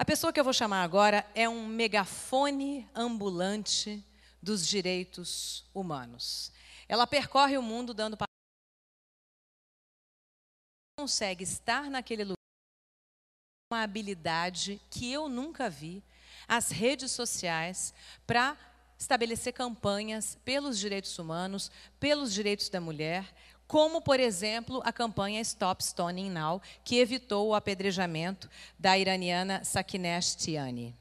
A pessoa que eu vou chamar agora é um megafone ambulante dos direitos humanos. Ela percorre o mundo dando consegue estar naquele lugar uma habilidade que eu nunca vi, as redes sociais para estabelecer campanhas pelos direitos humanos, pelos direitos da mulher, como, por exemplo, a campanha Stop Stoning Now, que evitou o apedrejamento da iraniana Sakinesh Tiani.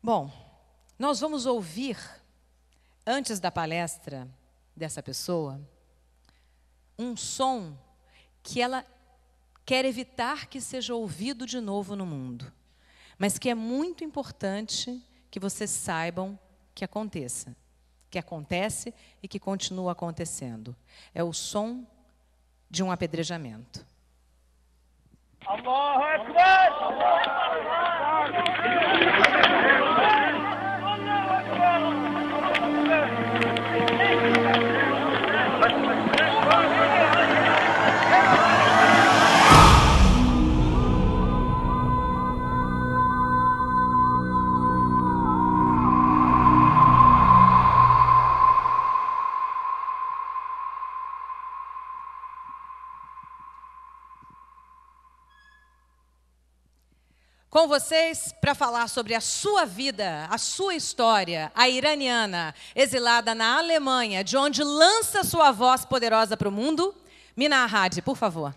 Bom, nós vamos ouvir, antes da palestra dessa pessoa, um som que ela quer evitar que seja ouvido de novo no mundo, mas que é muito importante que vocês saibam que aconteça que acontece e que continua acontecendo. É o som de um apedrejamento. Com vocês para falar sobre a sua vida, a sua história, a iraniana, exilada na Alemanha, de onde lança sua voz poderosa para o mundo. Mina Ahad, por favor.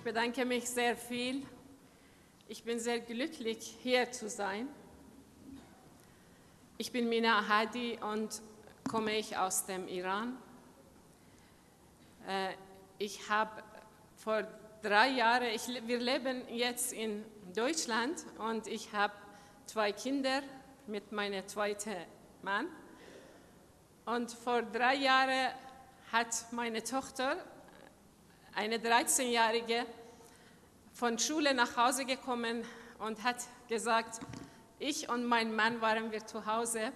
Bedanke mich sehr viel. Ich bin sehr glücklich, hier zu sein. Ich bin Mina Hadi und komme ich aus dem Iran. Äh, ich habe vor drei Jahren, ich, wir leben jetzt in Deutschland und ich habe zwei Kinder mit meinem zweiten Mann. Und vor drei Jahren hat meine Tochter eine 13-Jährige von Schule nach Hause gekommen und hat gesagt, ich und mein Mann waren wir zu Hause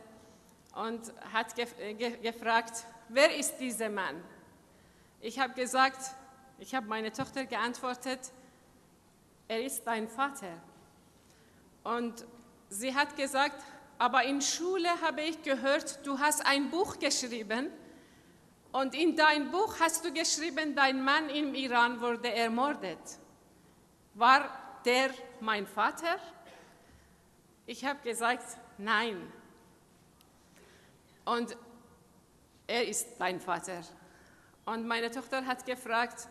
und hat ge ge gefragt, wer ist dieser Mann? Ich habe gesagt, ich habe meine Tochter geantwortet, er ist dein Vater. Und sie hat gesagt, aber in Schule habe ich gehört, du hast ein Buch geschrieben und in dein Buch hast du geschrieben, dein Mann im Iran wurde ermordet. War der mein Vater? Ich habe gesagt, nein. Und er ist dein Vater. Und meine Tochter hat gefragt,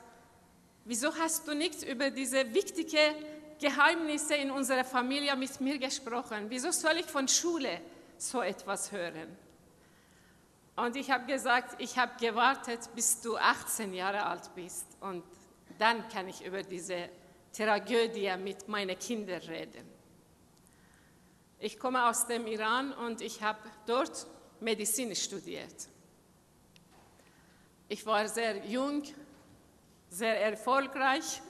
wieso hast du nicht über diese wichtigen Geheimnisse in unserer Familie mit mir gesprochen? Wieso soll ich von Schule so etwas hören? Und ich habe gesagt, ich habe gewartet, bis du 18 Jahre alt bist und dann kann ich über diese Tragödie mit meinen Kindern reden. Ich komme aus dem Iran und ich habe dort Medizin studiert. Ich war sehr jung, sehr erfolgreich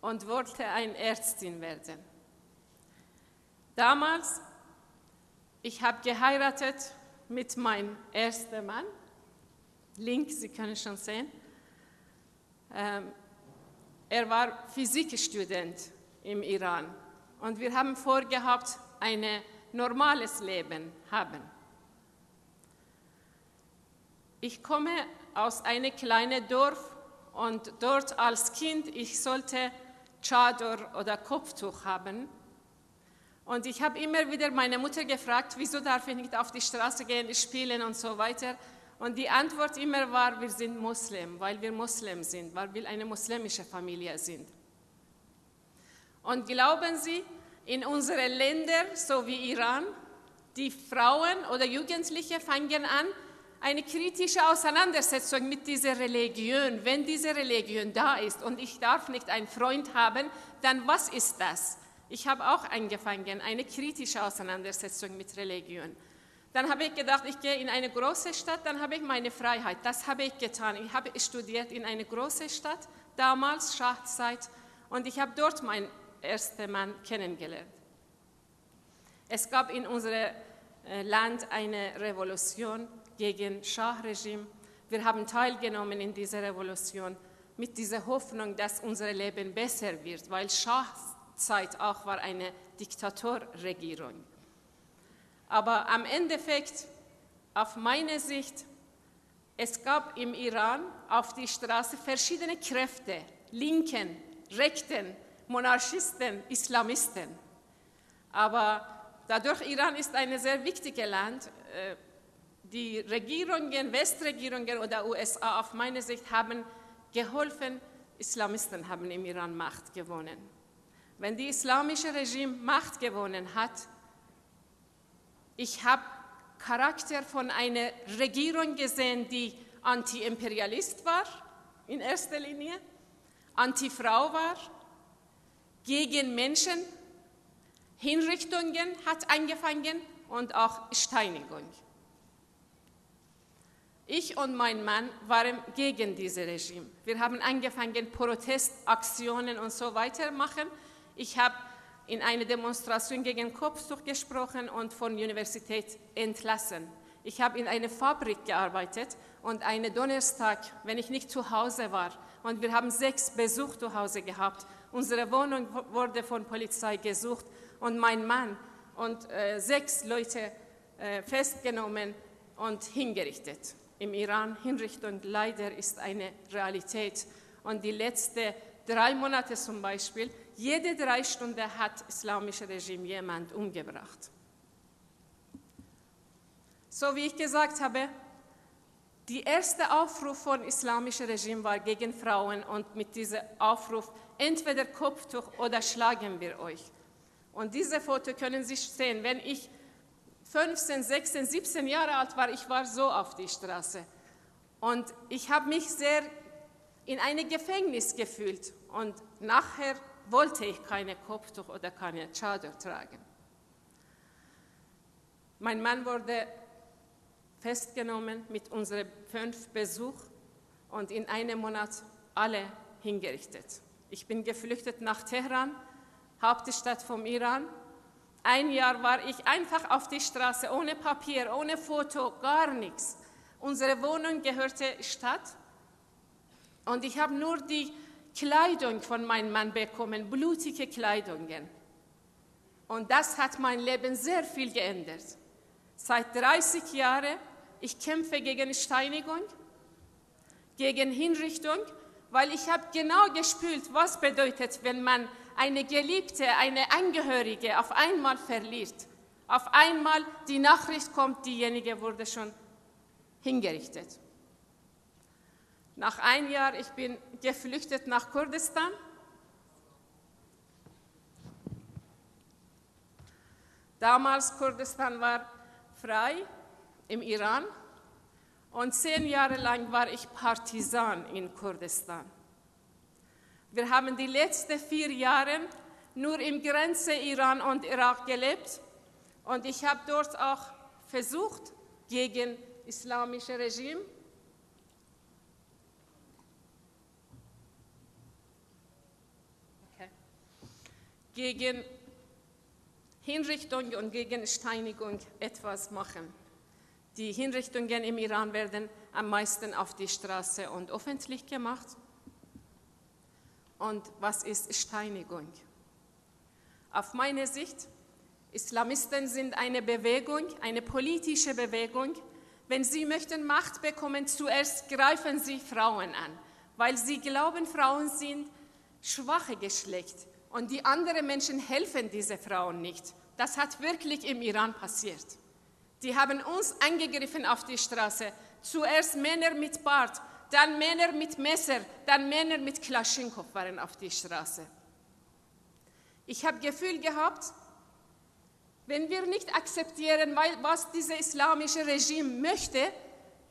und wollte eine Ärztin werden. Damals, ich habe geheiratet mit meinem ersten Mann. Links, Sie können schon sehen. Ähm, er war Physikstudent im Iran und wir haben vorgehabt, ein normales Leben haben. Ich komme aus einem kleinen Dorf und dort als Kind, ich sollte Chador oder Kopftuch haben. Und ich habe immer wieder meine Mutter gefragt, wieso darf ich nicht auf die Straße gehen, spielen und so weiter. Und die Antwort immer war, wir sind Muslim, weil wir Muslim sind, weil wir eine muslimische Familie sind. Und glauben Sie, in unseren Ländern, so wie Iran, die Frauen oder Jugendliche fangen an, eine kritische Auseinandersetzung mit dieser Religion. Wenn diese Religion da ist und ich darf nicht einen Freund haben, dann was ist das? Ich habe auch angefangen, eine kritische Auseinandersetzung mit Religion. Dann habe ich gedacht, ich gehe in eine große Stadt, dann habe ich meine Freiheit. Das habe ich getan. Ich habe studiert in eine große Stadt, damals Schachzeit, und ich habe dort meinen ersten Mann kennengelernt. Es gab in unserem äh, Land eine Revolution gegen Schah-Regime. Wir haben teilgenommen in dieser Revolution mit dieser Hoffnung, dass unser Leben besser wird, weil Schah-Zeit auch war eine Diktatorregierung. Aber am Endeffekt, auf meine Sicht, es gab im Iran auf die Straße verschiedene Kräfte, Linken, Rechten, Monarchisten, Islamisten. Aber dadurch, Iran ist ein sehr wichtiges Land. Äh, die Regierungen, Westregierungen oder USA auf meine Sicht haben geholfen, Islamisten haben im Iran Macht gewonnen. Wenn die islamische Regime Macht gewonnen hat, ich habe Charakter von einer Regierung gesehen, die anti-imperialist war in erster Linie, anti-Frau war, gegen Menschen, Hinrichtungen hat angefangen und auch Steinigung. Ich und mein Mann waren gegen dieses Regime. Wir haben angefangen, Protestaktionen und so weiter machen. Ich habe in einer Demonstration gegen Kopftuch gesprochen und von der Universität entlassen. Ich habe in einer Fabrik gearbeitet und einen Donnerstag, wenn ich nicht zu Hause war, und wir haben sechs Besuch zu Hause gehabt. Unsere Wohnung wurde von Polizei gesucht und mein Mann und äh, sechs Leute äh, festgenommen und hingerichtet. Im Iran Hinrichtung leider ist eine Realität. Und die letzten drei Monate zum Beispiel, jede drei Stunden hat das islamische Regime jemand umgebracht. So wie ich gesagt habe, der erste Aufruf von islamischem Regime war gegen Frauen und mit diesem Aufruf entweder Kopftuch oder schlagen wir euch. Und diese Foto können Sie sehen, wenn ich 15, 16, 17 Jahre alt war, ich war so auf die Straße. Und ich habe mich sehr in einem Gefängnis gefühlt. Und nachher wollte ich keine Kopftuch oder keine Chador tragen. Mein Mann wurde festgenommen mit unserem fünf Besuch und in einem Monat alle hingerichtet. Ich bin geflüchtet nach Teheran, Hauptstadt vom Iran. Ein Jahr war ich einfach auf die Straße, ohne Papier, ohne Foto, gar nichts. Unsere Wohnung gehörte Stadt und ich habe nur die Kleidung von meinem Mann bekommen, blutige Kleidungen. Und das hat mein Leben sehr viel geändert. Seit 30 Jahren ich kämpfe gegen Steinigung, gegen Hinrichtung, weil ich habe genau gespürt, was bedeutet, wenn man eine Geliebte, eine Angehörige auf einmal verliert. Auf einmal die Nachricht kommt, diejenige wurde schon hingerichtet. Nach einem Jahr, ich bin geflüchtet nach Kurdistan. Damals Kurdistan war frei im Iran und zehn Jahre lang war ich Partisan in Kurdistan. Wir haben die letzten vier Jahre nur im Grenze Iran und Irak gelebt und ich habe dort auch versucht, gegen islamische Regime gegen Hinrichtung und gegen Steinigung etwas machen. Die Hinrichtungen im Iran werden am meisten auf die Straße und öffentlich gemacht. Und was ist Steinigung? Auf meine Sicht, Islamisten sind eine Bewegung, eine politische Bewegung. Wenn sie möchten Macht bekommen, zuerst greifen sie Frauen an, weil sie glauben, Frauen sind schwache Geschlecht und die anderen Menschen helfen diese Frauen nicht. Das hat wirklich im Iran passiert. Die haben uns angegriffen auf die Straße. Zuerst Männer mit Bart, dann Männer mit Messer, dann Männer mit Klaschinkow waren auf die Straße. Ich habe Gefühl gehabt, wenn wir nicht akzeptieren, was dieses islamische Regime möchte,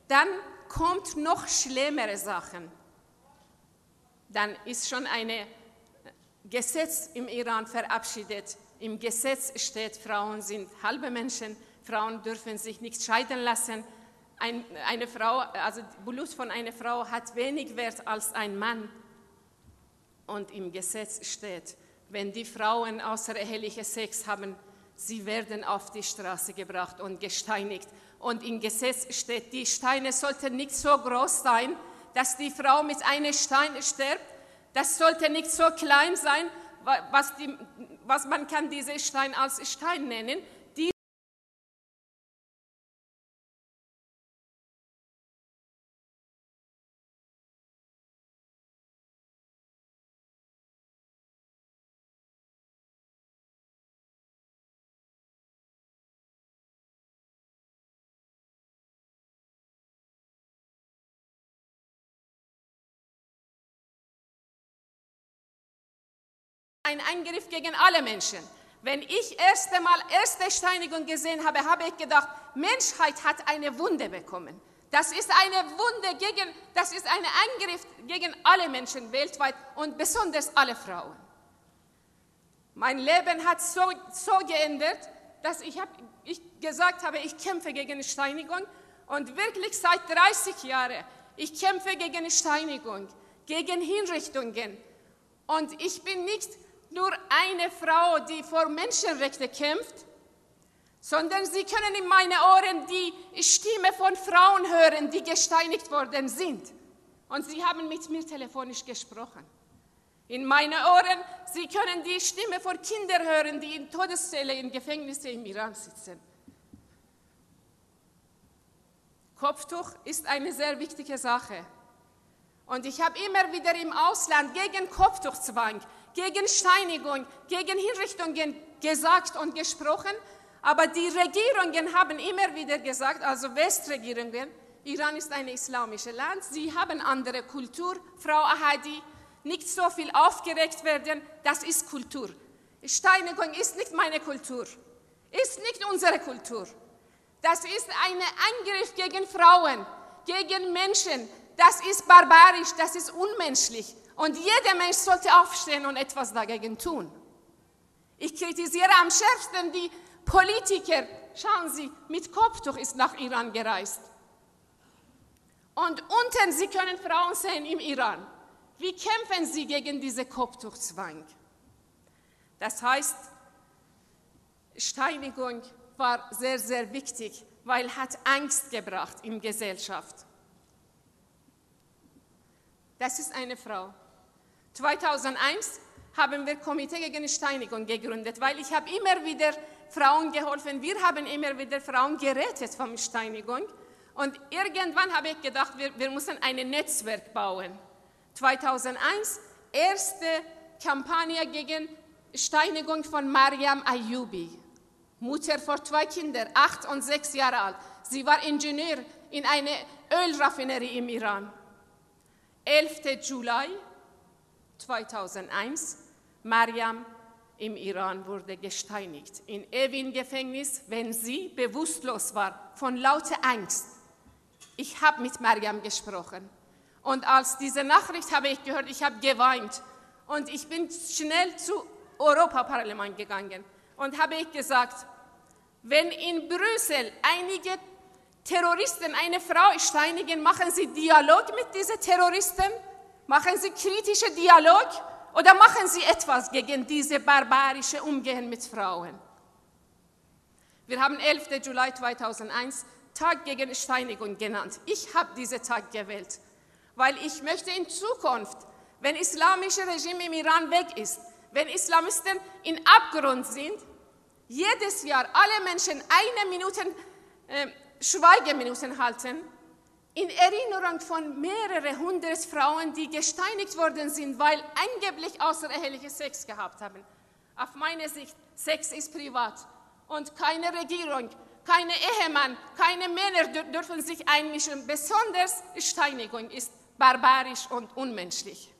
dann kommt noch schlimmere Sachen. Dann ist schon ein Gesetz im Iran verabschiedet. Im Gesetz steht, Frauen sind halbe Menschen, Frauen dürfen sich nicht scheiden lassen. Ein, eine Frau, also Blut von einer Frau hat wenig Wert als ein Mann. Und im Gesetz steht, wenn die Frauen außereheliche Sex haben, sie werden auf die Straße gebracht und gesteinigt. Und im Gesetz steht, die Steine sollten nicht so groß sein, dass die Frau mit einem Stein stirbt. Das sollte nicht so klein sein, was, die, was man kann diesen Stein als Stein nennen. Ein Eingriff gegen alle Menschen. Wenn ich erst einmal erste Steinigung gesehen habe, habe ich gedacht, Menschheit hat eine Wunde bekommen. Das ist eine Wunde gegen, das ist ein Eingriff gegen alle Menschen weltweit und besonders alle Frauen. Mein Leben hat so, so geändert, dass ich, hab, ich gesagt habe, ich kämpfe gegen Steinigung und wirklich seit 30 Jahren, ich kämpfe gegen Steinigung, gegen Hinrichtungen. Und ich bin nicht nur eine Frau, die vor Menschenrechte kämpft, sondern Sie können in meine Ohren die Stimme von Frauen hören, die gesteinigt worden sind. Und Sie haben mit mir telefonisch gesprochen. In meine Ohren, Sie können die Stimme von Kindern hören, die in Todeszelle, in Gefängnissen im Iran sitzen. Kopftuch ist eine sehr wichtige Sache. Und ich habe immer wieder im Ausland gegen Kopftuchzwang, gegen Steinigung, gegen Hinrichtungen gesagt und gesprochen, aber die Regierungen haben immer wieder gesagt, also Westregierungen, Iran ist ein islamisches Land, sie haben andere Kultur. Frau Ahadi, nicht so viel aufgeregt werden, das ist Kultur. Steinigung ist nicht meine Kultur, ist nicht unsere Kultur. Das ist ein Angriff gegen Frauen, gegen Menschen. Das ist barbarisch, das ist unmenschlich. Und jeder Mensch sollte aufstehen und etwas dagegen tun. Ich kritisiere am schärfsten die Politiker. Schauen Sie, mit Kopftuch ist nach Iran gereist. Und unten, Sie können Frauen sehen im Iran. Wie kämpfen Sie gegen diese Kopftuchzwang? Das heißt, Steinigung war sehr, sehr wichtig, weil hat Angst gebracht in Gesellschaft. Das ist eine Frau. 2001 haben wir Komitee gegen Steinigung gegründet, weil ich habe immer wieder Frauen geholfen. Wir haben immer wieder Frauen gerettet von Steinigung. Und irgendwann habe ich gedacht, wir, wir müssen ein Netzwerk bauen. 2001 erste Kampagne gegen Steinigung von Mariam Ayubi, Mutter von zwei Kindern, acht und sechs Jahre alt. Sie war Ingenieur in einer Ölraffinerie im Iran. 11. Juli 2001, Mariam im Iran wurde gesteinigt, in ewigen Gefängnis, wenn sie bewusstlos war, von lauter Angst. Ich habe mit Mariam gesprochen. Und als diese Nachricht habe ich gehört, ich habe geweint. Und ich bin schnell zu Europaparlament gegangen und habe ich gesagt, wenn in Brüssel einige Terroristen eine Frau steinigen, machen sie Dialog mit diesen Terroristen? Machen Sie kritische Dialog oder machen Sie etwas gegen diese barbarische Umgehen mit Frauen? Wir haben 11. Juli 2001 Tag gegen Steinigung genannt. Ich habe diesen Tag gewählt, weil ich möchte in Zukunft, wenn islamische Regime im Iran weg ist, wenn Islamisten in Abgrund sind, jedes Jahr alle Menschen eine Minute äh, Schweigeminuten halten in Erinnerung von mehreren hundert Frauen, die gesteinigt worden sind, weil angeblich außereheliche Sex gehabt haben. Auf meine Sicht, Sex ist privat und keine Regierung, keine Ehemann, keine Männer dürfen sich einmischen. Besonders Steinigung ist barbarisch und unmenschlich.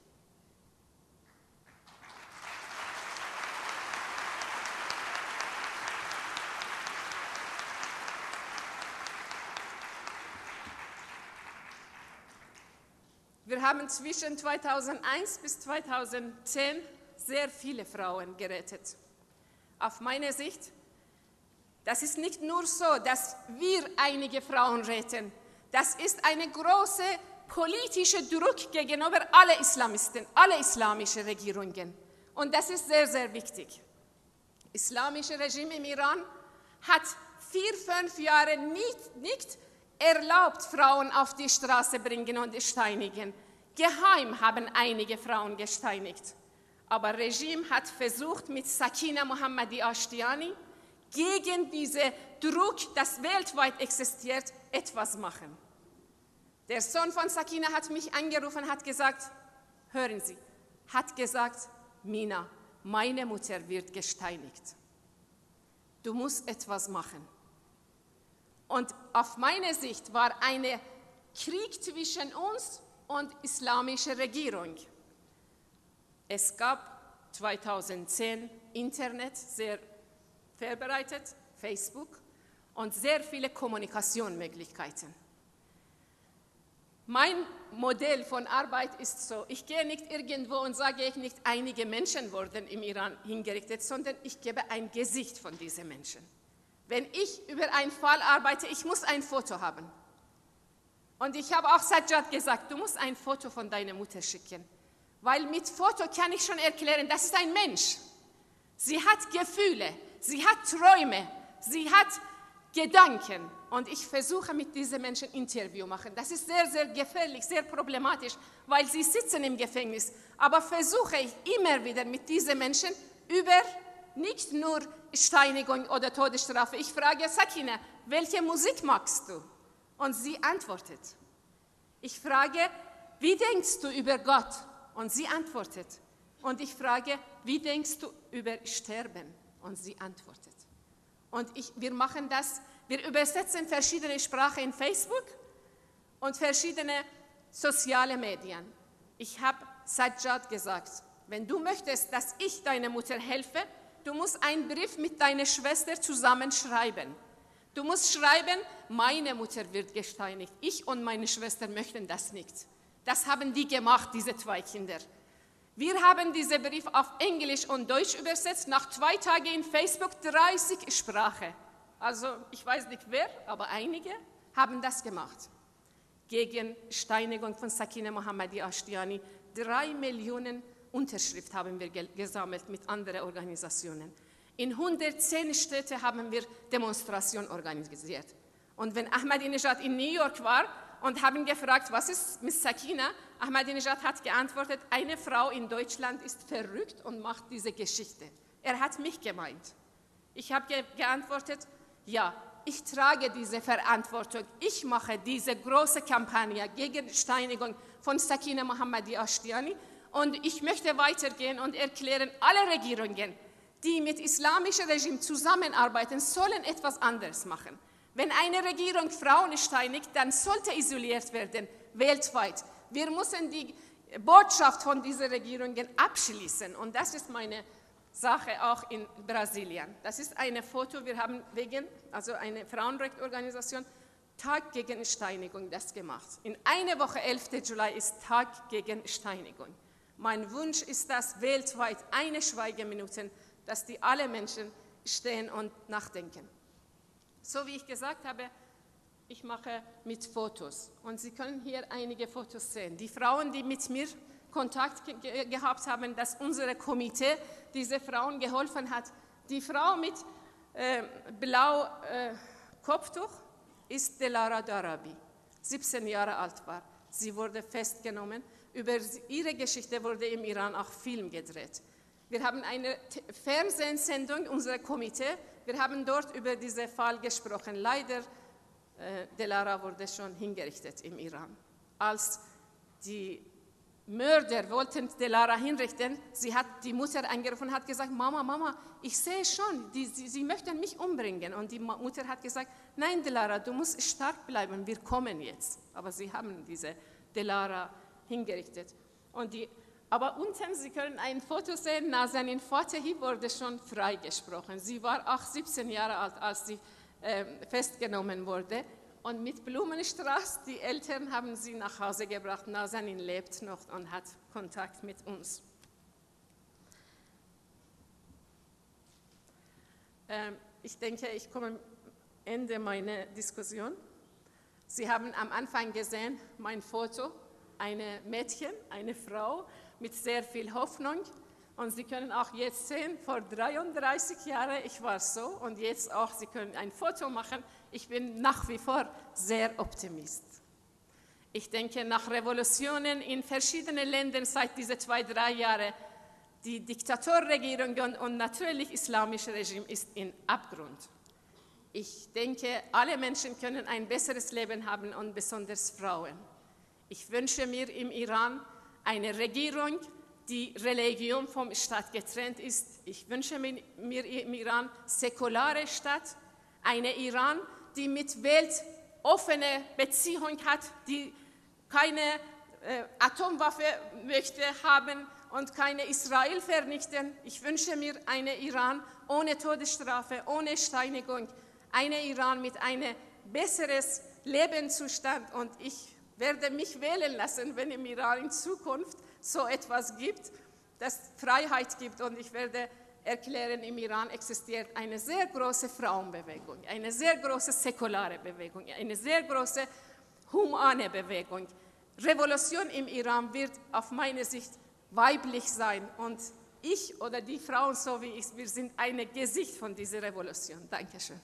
Wir haben zwischen 2001 bis 2010 sehr viele Frauen gerettet. Auf meine Sicht, Das ist nicht nur so, dass wir einige Frauen retten. Das ist eine große politische Druck gegenüber alle Islamisten, alle islamischen Regierungen. Und das ist sehr, sehr wichtig. Islamische Regime im Iran hat vier, fünf Jahre nicht, nicht erlaubt, Frauen auf die Straße bringen und steinigen. Geheim haben einige Frauen gesteinigt. Aber Regime hat versucht, mit Sakina Mohammadi Ashtiani gegen diesen Druck, das weltweit existiert, etwas machen. Der Sohn von Sakina hat mich angerufen, hat gesagt, hören Sie, hat gesagt, Mina, meine Mutter wird gesteinigt. Du musst etwas machen. Und auf meine Sicht war ein Krieg zwischen uns und islamischer Regierung. Es gab 2010 Internet, sehr vorbereitet, Facebook und sehr viele Kommunikationsmöglichkeiten. Mein Modell von Arbeit ist so, ich gehe nicht irgendwo und sage ich nicht, einige Menschen wurden im Iran hingerichtet, sondern ich gebe ein Gesicht von diesen Menschen. Wenn ich über einen Fall arbeite, ich muss ein Foto haben. Und ich habe auch Sajjad gesagt, du musst ein Foto von deiner Mutter schicken. Weil mit Foto kann ich schon erklären, das ist ein Mensch. Sie hat Gefühle, sie hat Träume, sie hat Gedanken. Und ich versuche mit diesen Menschen Interview machen. Das ist sehr, sehr gefährlich, sehr problematisch, weil sie sitzen im Gefängnis. Aber versuche ich immer wieder mit diesen Menschen über nicht nur Steinigung oder Todesstrafe. Ich frage Sakina, welche Musik magst du? Und sie antwortet. Ich frage, wie denkst du über Gott? Und sie antwortet. Und ich frage, wie denkst du über Sterben? Und sie antwortet. Und ich, wir machen das, wir übersetzen verschiedene Sprachen in Facebook und verschiedene soziale Medien. Ich habe Sajjad gesagt, wenn du möchtest, dass ich deiner Mutter helfe, du musst einen Brief mit deiner Schwester zusammen schreiben. Du musst schreiben, meine Mutter wird gesteinigt. Ich und meine Schwester möchten das nicht. Das haben die gemacht, diese zwei Kinder. Wir haben diesen Brief auf Englisch und Deutsch übersetzt, nach zwei Tagen in Facebook 30 Sprachen. Also ich weiß nicht wer, aber einige haben das gemacht. Gegen Steinigung von Sakine Mohammadi Ashtiani. Drei Millionen Unterschriften haben wir gesammelt mit anderen Organisationen. In 110 Städten haben wir Demonstrationen organisiert. Und wenn Ahmadinejad in New York war und haben gefragt, was ist mit Sakina, Ahmadinejad hat geantwortet, eine Frau in Deutschland ist verrückt und macht diese Geschichte. Er hat mich gemeint. Ich habe ge geantwortet, ja, ich trage diese Verantwortung. Ich mache diese große Kampagne gegen Steinigung von Sakina Mohammadi Ashtiani und ich möchte weitergehen und erklären, alle Regierungen, die mit islamischem Regime zusammenarbeiten, sollen etwas anderes machen. Wenn eine Regierung Frauen steinigt, dann sollte isoliert werden, weltweit. Wir müssen die Botschaft von diesen Regierungen abschließen. Und das ist meine Sache auch in Brasilien. Das ist ein Foto, wir haben wegen, also eine Frauenrechtsorganisation, Tag gegen Steinigung das gemacht. In einer Woche, 11. Juli, ist Tag gegen Steinigung. Mein Wunsch ist, dass weltweit eine Schweigeminute, dass die alle Menschen stehen und nachdenken. So wie ich gesagt habe, ich mache mit Fotos und Sie können hier einige Fotos sehen. Die Frauen, die mit mir Kontakt ge gehabt haben, dass unser Komitee diese Frauen geholfen hat. Die Frau mit äh, blau äh, Kopftuch ist Delara Darabi, 17 Jahre alt war. Sie wurde festgenommen über ihre Geschichte wurde im Iran auch Film gedreht. Wir haben eine Fernsehsendung, unser Komitee, wir haben dort über diesen Fall gesprochen. Leider, äh, Delara wurde schon hingerichtet im Iran. Als die Mörder wollten Delara hinrichten, sie hat die Mutter angerufen und hat gesagt, Mama, Mama, ich sehe schon, die, sie, sie möchten mich umbringen. Und die Mutter hat gesagt, nein, Delara, du musst stark bleiben, wir kommen jetzt. Aber sie haben diese Delara hingerichtet. Und die, aber unten, Sie können ein Foto sehen, Nazanin Fatahi wurde schon freigesprochen. Sie war auch 17 Jahre alt, als sie äh, festgenommen wurde. Und mit Blumenstraß, die Eltern haben sie nach Hause gebracht. Nazanin lebt noch und hat Kontakt mit uns. Ähm, ich denke, ich komme am Ende meiner Diskussion. Sie haben am Anfang gesehen, mein Foto, eine Mädchen, eine Frau mit sehr viel Hoffnung. Und Sie können auch jetzt sehen, vor 33 Jahren, ich war so und jetzt auch, Sie können ein Foto machen. Ich bin nach wie vor sehr optimist. Ich denke, nach Revolutionen in verschiedenen Ländern seit diese zwei, drei Jahren, die Diktatorregierungen und natürlich islamische Regime ist in Abgrund. Ich denke, alle Menschen können ein besseres Leben haben und besonders Frauen. Ich wünsche mir im Iran eine Regierung, die Religion vom Staat getrennt ist. Ich wünsche mir im Iran säkulare Staat, eine Iran, die mit Welt offene Beziehung hat, die keine äh, Atomwaffe möchte haben und keine Israel vernichten. Ich wünsche mir einen Iran ohne Todesstrafe, ohne Steinigung, einen Iran mit einem besseren Lebenszustand und ich werde mich wählen lassen, wenn im Iran in Zukunft so etwas gibt, das Freiheit gibt und ich werde erklären, im Iran existiert eine sehr große Frauenbewegung, eine sehr große säkulare Bewegung, eine sehr große humane Bewegung. Revolution im Iran wird auf meine Sicht weiblich sein und ich oder die Frauen, so wie ich, wir sind ein Gesicht von dieser Revolution. Dankeschön.